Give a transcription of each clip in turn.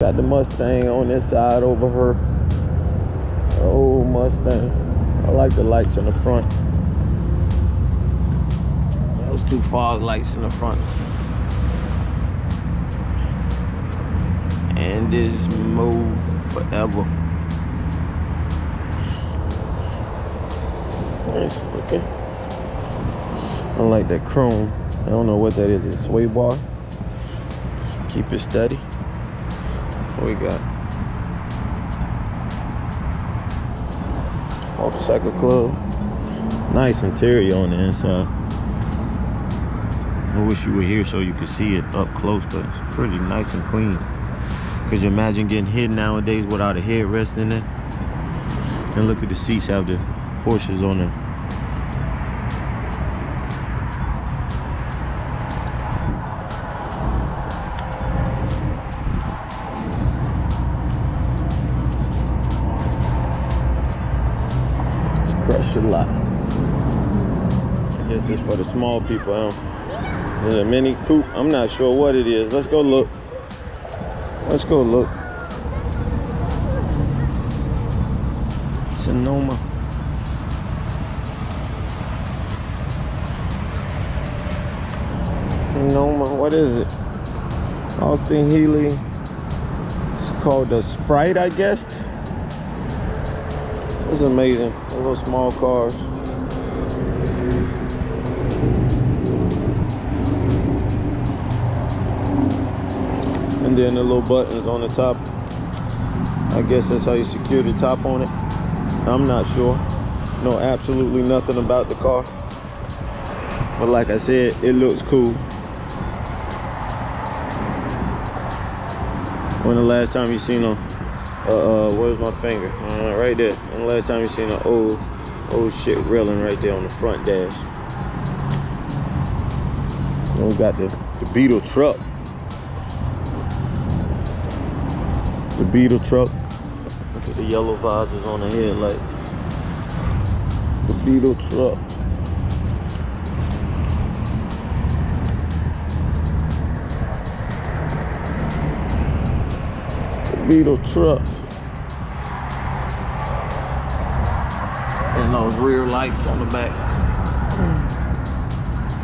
Got the Mustang on this side over her. Old Mustang. I like the lights in the front. Those two fog lights in the front. And this move forever. Nice looking. I like that chrome. I don't know what that is. It's a sway bar. Keep it steady. What we got? Motorcycle club. Nice interior on the inside. I wish you were here so you could see it up close, but it's pretty nice and clean. Could you imagine getting hit nowadays without a headrest in it? And look at the seats have the Porsches on it. It's crushed a lot. I guess it's for the small people. Huh? Is a mini coupe? I'm not sure what it is. Let's go look. Let's go look. Sonoma. Sonoma, what is it? Austin Healey. It's called the Sprite, I guess. It's amazing. Those little small cars. And then the little buttons on the top. I guess that's how you secure the top on it. I'm not sure. Know absolutely nothing about the car. But like I said, it looks cool. When the last time you seen a, uh, uh where's my finger? Uh, right there. When the last time you seen an old, old shit railing right there on the front dash. And we got the, the Beetle truck. The Beetle truck. Look at the yellow visors on the headlight. The Beetle truck. Beetle truck. And those rear lights on the back.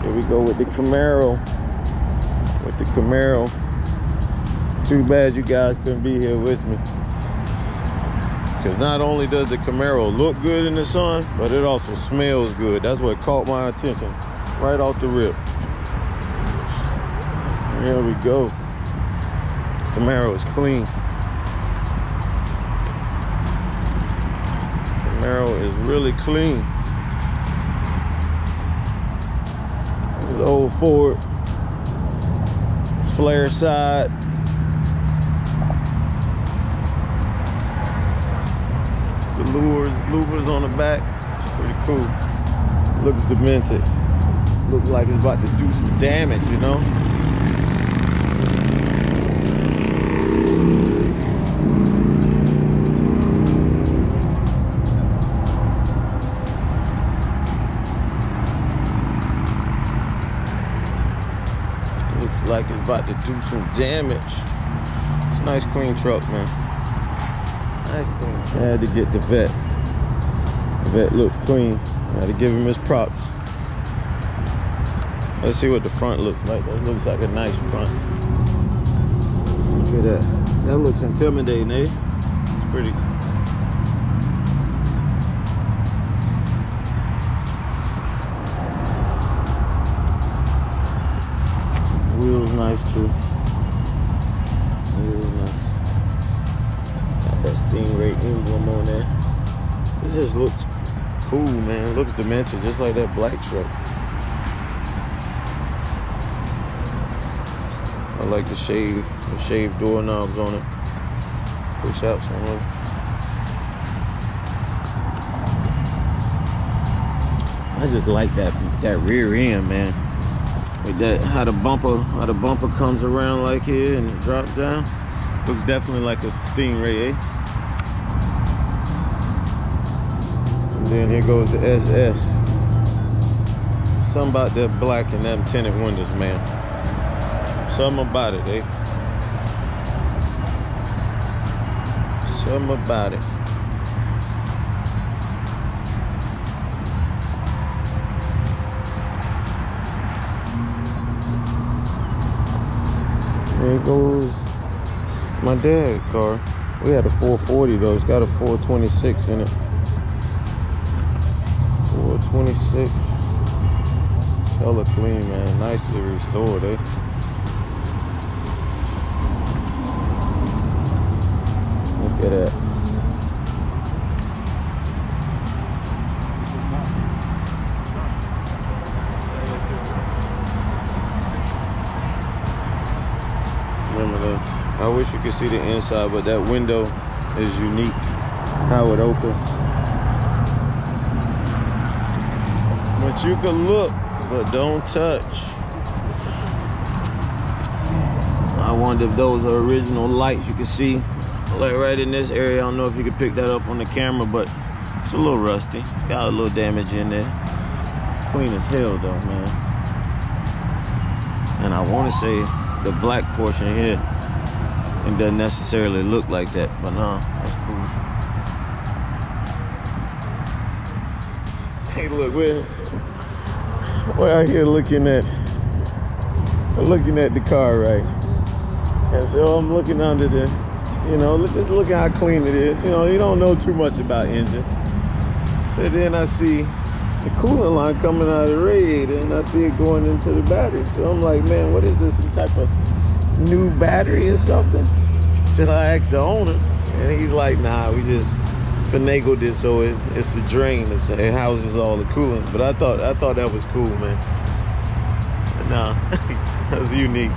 Here we go with the Camaro. With the Camaro. Too bad you guys couldn't be here with me. Because not only does the Camaro look good in the sun, but it also smells good. That's what caught my attention right off the rip. Here we go. Camaro is clean. Is really clean. This old Ford. Flare side. The lures, louvers on the back. It's pretty cool. Looks demented. Looks like it's about to do some damage, you know? About to do some damage. It's a nice clean truck, man. Nice clean truck. I had to get the Vette. The Vette looked clean. I had to give him his props. Let's see what the front looks like. That looks like a nice front. Look at that. That looks intimidating, eh? It's pretty. Nice too. Wheels nice. Got that Stingray emblem on there. It just looks cool, man. It looks demented, just like that black truck. I like the shave, the shaved doorknobs on it. Push out on them. I just like that that rear end, man. With that how the bumper how the bumper comes around like here and it drops down. Looks definitely like a Stingray, eh? And then here goes the SS. Something about that black and them tinted windows, man. Something about it, eh? Something about it. There goes my dad's car. We had a 440 though. It's got a 426 in it. 426. Hella clean, man. Nicely restored, eh? Look at that. I wish you could see the inside, but that window is unique. How it opens. But you can look, but don't touch. I wonder if those are original lights you can see. Like right in this area. I don't know if you can pick that up on the camera, but it's a little rusty. It's got a little damage in there. Clean as hell though, man. And I want to say the black portion here. It doesn't necessarily look like that but no that's cool. Hey look we're we're out here looking at looking at the car right? And so i'm looking under the you know just look how clean it is. You know you don't know too much about engines. So then i see the coolant line coming out of the radiator and I see it going into the battery. So I'm like, man, what is this, some type of new battery or something? So I asked the owner and he's like, nah, we just finagled it so it, it's the drain. It's, it houses all the coolant. But I thought I thought that was cool, man. But nah, that was unique.